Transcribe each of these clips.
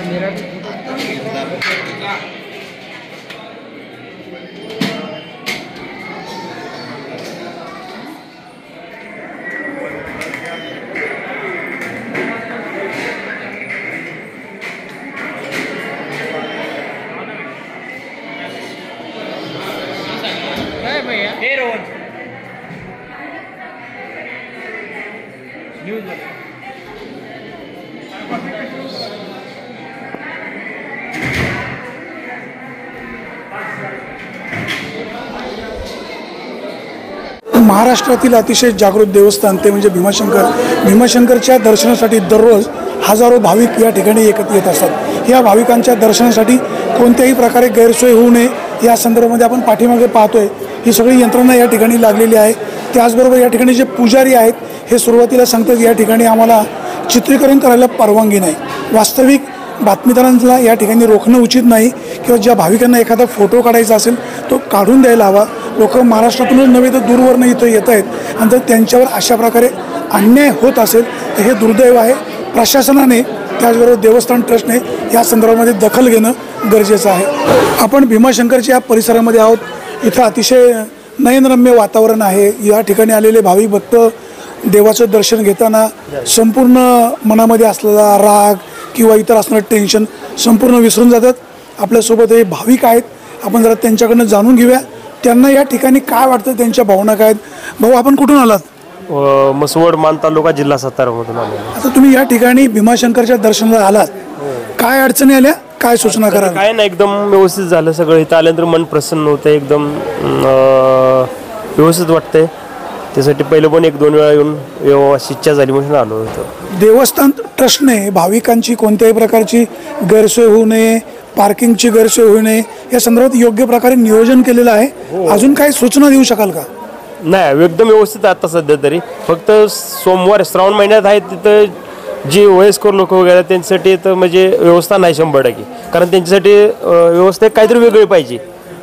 यार मेरा भी काय महाराष्ट्रातील अतिशय जागृत देवस्थान ते म्हणजे भीमाशंकर. भीमाशंकरच्या दर्शनासाठी दररोज हजारो भाविक या ठिकाणी एकत्र येत असतात. या भाविकांच्या दर्शनासाठी कोणत्याही प्रकारे गैरसोय होऊ नये या संदर्भामध्ये आपण पाठीमागे पाहतोय. ही सगळी यंत्रणा या ठिकाणी लागलेली आहे. त्याचबरोबर या ठिकाणी जे पुजारी आहेत हे सुरुवातीला सांगतात या ठिकाणी आम्हाला चित्रीकरण करायला परवानगी नाही. वास्तविक बातमीदारांना या ठिकाणी रोखणं उचित नाही किंवा ज्या भाविकांना एखादा फोटो काढायचा असेल तो काढून द्यायला हवा. लोक महाराष्ट्रातूनच नव्हे तर दूरवरनं इथं येत आहेत. आणि जर त्यांच्यावर अशा प्रकारे अन्याय होत असेल तर हे दुर्दैव आहे. प्रशासनाने त्याचबरोबर देवस्थान ट्रस्टने या संदर्भामध्ये दखल घेणं गरजेचं आहे. आपण भीमाशंकरच्या या परिसरामध्ये आहोत. इथं अतिशय नयनरम्य वातावरण आहे. या ठिकाणी आलेले भाविक भक्त देवाचं दर्शन घेताना संपूर्ण मनामध्ये असलेला राग किंवा इतर असणारं टेन्शन संपूर्ण विसरून जातात. आपल्यासोबत हे भाविक आहेत. आपण जरा त्यांच्याकडनं जाणून घेऊया. त्यांना या ठिकाणी काय वाटतं? त्यांच्या भावना काय आहेत? भाऊ आपण कुठून आलात? मसवड मान तालुका जिल्हा सातारामधून आलेलो आता तुम्ही या ठिकाणी भीमाशंकरच्या दर्शनाला आलात. काय अडचणी आल्या? काय सूचना कराल? काय ना एकदम व्यवस्थित झालं सगळं. इथं आल्यानंतर मन प्रसन्न होतं एकदम अं, व्यवस्थित वाटतंय. त्यासाठी पहिलं पण एक दोन वेळा येऊन येऊ अशी इच्छा झाली म्हणून आलो होतो. देवस्थान ट्रस्टने भाविकांची कोणत्याही प्रकारची गैरसोय होऊ नये पार्किंगची गैरसोय होऊ नये या संदर्भात योग्य प्रकारे नियोजन केलेलं आहे. अजून काही सूचना देऊ शकाल का? नाही एकदम व्यवस्थित आता सध्या तरी. फक्त सोमवार श्रावण महिन्यात आहे तिथं जी वयस्कर लोक वगैरे त्यांच्यासाठी तर म्हणजे व्यवस्था नाही शंभर टक्के. कारण त्यांच्यासाठी व्यवस्था एक काहीतरी वेगळी पाहिजे.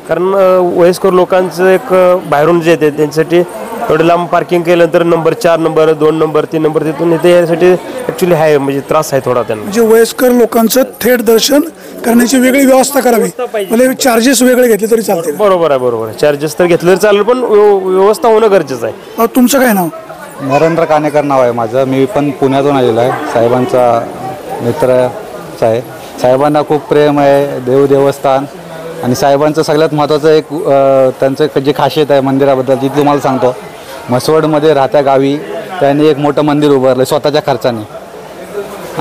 कारण वयस्कर लोकांचं एक बाहेरून जे येते त्यांच्यासाठी एवढं लांब पार्किंग केल्यानंतर नंबर चार नंबर दोन नंबर तीन नंबर तिथून इथे यासाठी ॲक्च्युली आहे म्हणजे त्रास आहे थोडा त्यांना. म्हणजे वयस्कर लोकांचं थेट दर्शन करण्याची वेगळी व्यवस्था करावी. म्हणजे चार्जेस वेगळे घेतले तरी चालतील. बरोबर आहे बरोबर आहे. चार्जेस तर घेतले तर चालेल पण व्यव- व्यवस्था होणं गरजेचं आहे. तुमचं काय नाव? नरेंद्र कानेकर नाव आहे माझं. मी पण पुण्यातून आलेलो आहे. साहेबांचा मित्रच आहे. साहेबांना खूप प्रेम आहे देव देवस्थान. आणि साहेबांचं सगळ्यात महत्त्वाचं एक अ, त्यांचं एक जी खासियत आहे मंदिराबद्दल ती तुम्हाला सांगतो. म्हसवडमध्ये राहत्या गावी त्यांनी एक मोठं मंदिर उभारलं स्वतःच्या खर्चाने.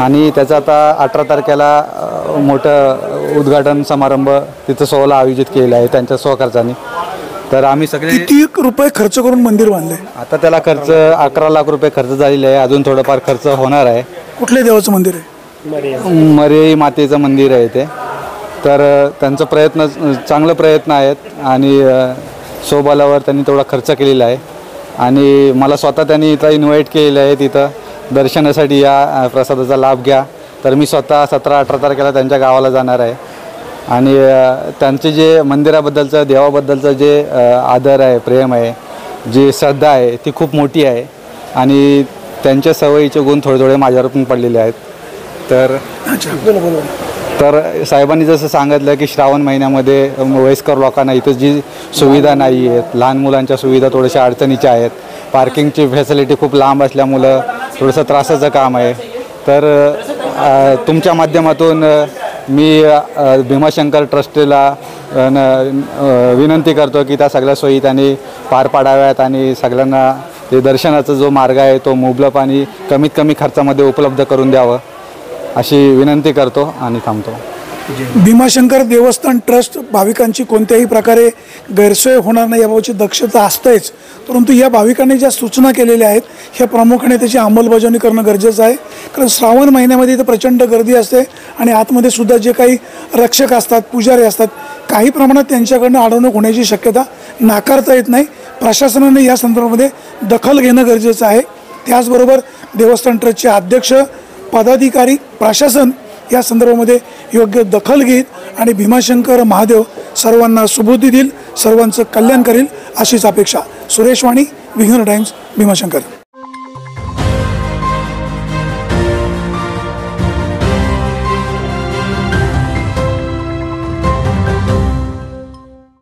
आणि त्याचं आता अठरा तारखेला मोठं उद्घाटन समारंभ तिथं सोहळा आयोजित केलेला आहे त्यांच्या स्वखर्चाने तर आम्ही सगळे किती रुपये खर्च करून मंदिर बांधले आता त्याला खर्च अकरा लाख रुपये खर्च झालेला आहे. अजून थोडंफार खर्च होणार आहे. कुठल्या देवाचं मंदिर आहे? मरे मातेचं मंदिर आहे ते. तर त्यांचा प्रयत्न चांगले प्रयत्न आहेत. आणि सोबालावर त्यांनी तेवढा खर्च केलेला आहे. आणि मला स्वतः त्यांनी इथं इन्व्हाइट केलेलं आहे तिथं. दर्शनासाठी या प्रसादाचा लाभ घ्या. तर मी स्वतः सतरा अठरा तारखेला त्यांच्या गावाला जाणार आहे. आणि त्यांचे जे मंदिराबद्दलचं देवाबद्दलचं जे आदर आहे प्रेम आहे जी श्रद्धा आहे ती खूप मोठी आहे. आणि त्यांच्या सवयीचे गुण थोडे थोडे माझ्यावर पण पडलेले आहेत. तर अच्छा बोला बोला. तर साहेबांनी जसं सांगितलं की श्रावण महिन्यामध्ये वयस्कर लोकांना इथं जी सुविधा नाही आहेत लहान मुलांच्या सुविधा थोड्याशा अडचणीच्या आहेत पार्किंगची फॅसिलिटी खूप लांब असल्यामुळं थोडंसं त्रासाचं काम आहे. तर तुमच्या माध्यमातून मी भीमाशंकर ट्रस्टीला न- विनंती करतो की त्या सगळ्या सोयी त्यांनी पार पाडाव्यात आणि सगळ्यांना ते दर्शनाचा जो मार्ग आहे तो मुबलक आणि कमीत कमी खर्चामध्ये उपलब्ध करून द्यावं. अशी विनंती करतो आणि थांबतो. भीमाशंकर देवस्थान ट्रस्ट भाविकांची कोणत्याही प्रकारे गैरसोय होणार नाही याबाबतची दक्षता असतेच परंतु या भाविकांनी ज्या सूचना केलेल्या आहेत ह्या प्रामुख्याने त्याची अंमलबजावणी करणं गरजेचं आहे. कारण श्रावण महिन्यामध्ये इथं प्रचंड गर्दी असते आणि आतमध्ये सुद्धा जे काही रक्षक असतात पुजारी असतात काही प्रमाणात त्यांच्याकडनं अडवणूक होण्याची शक्यता नाकारता येत नाही. प्रशासनाने या संदर्भामध्ये दखल घेणं गरजेचं आहे. त्याचबरोबर देवस्थान ट्रस्टचे अध्यक्ष पदाधिकारी प्रशासन या संदर्भामध्ये योग्य दखल घेईल आणि भीमाशंकर महादेव सर्वांना सुबुद्धी देईल सर्वांचं कल्याण करेल अशीच अपेक्षा. सुरेश वाणी विघ्न टाइम्स भीमाशंकर.